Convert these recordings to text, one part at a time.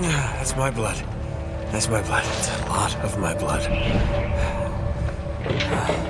That's my blood. That's my blood. It's a lot of my blood.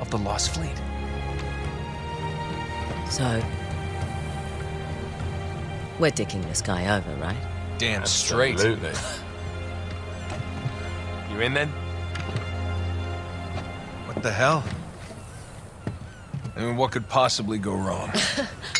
of the lost fleet. So, we're dicking this guy over, right? Damn straight. Absolutely. you in then? What the hell? I mean, what could possibly go wrong?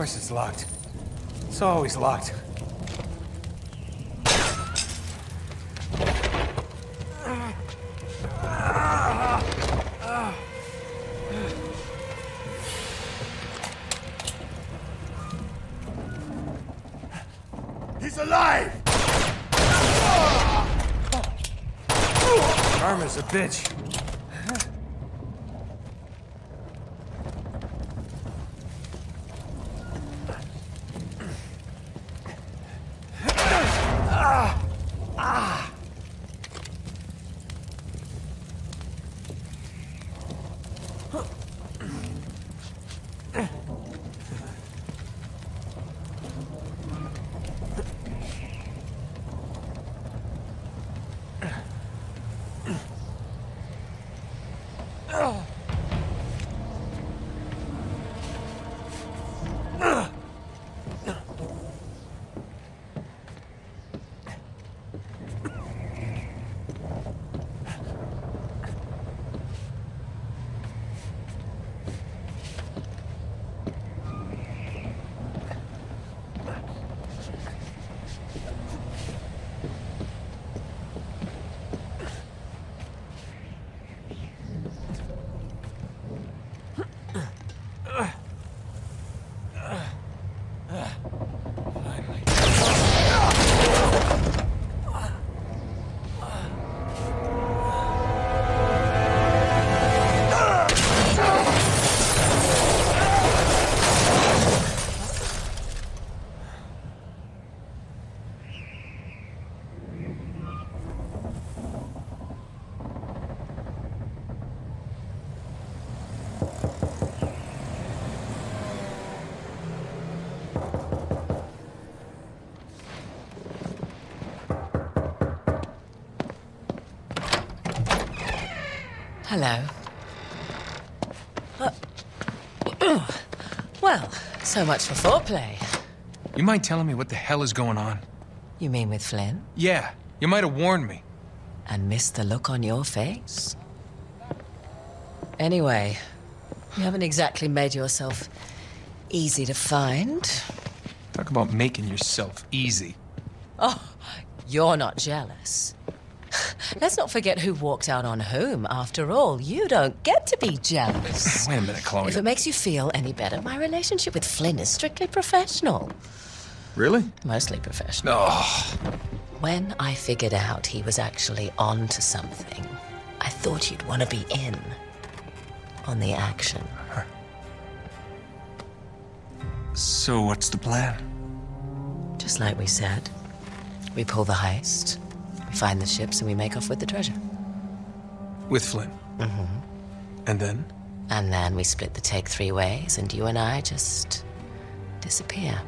course it's locked. It's always locked. He's alive! Karma's a bitch. Huh. Hello. Uh, well, so much for foreplay. You mind telling me what the hell is going on? You mean with Flynn? Yeah, you might have warned me. And missed the look on your face? Anyway, you haven't exactly made yourself easy to find. Talk about making yourself easy. Oh, you're not jealous. Let's not forget who walked out on whom. After all, you don't get to be jealous. Wait a minute, Chloe. If it makes you feel any better, my relationship with Flynn is strictly professional. Really? Mostly professional. Oh, When I figured out he was actually on to something, I thought you'd want to be in on the action. so what's the plan? Just like we said, we pull the heist, find the ships, and we make off with the treasure. With Flynn. Mm-hmm. And then? And then we split the take three ways, and you and I just disappear.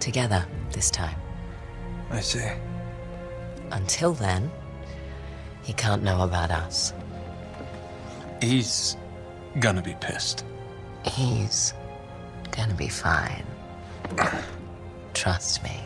Together this time. I see. Until then, he can't know about us. He's gonna be pissed. He's gonna be fine. Trust me.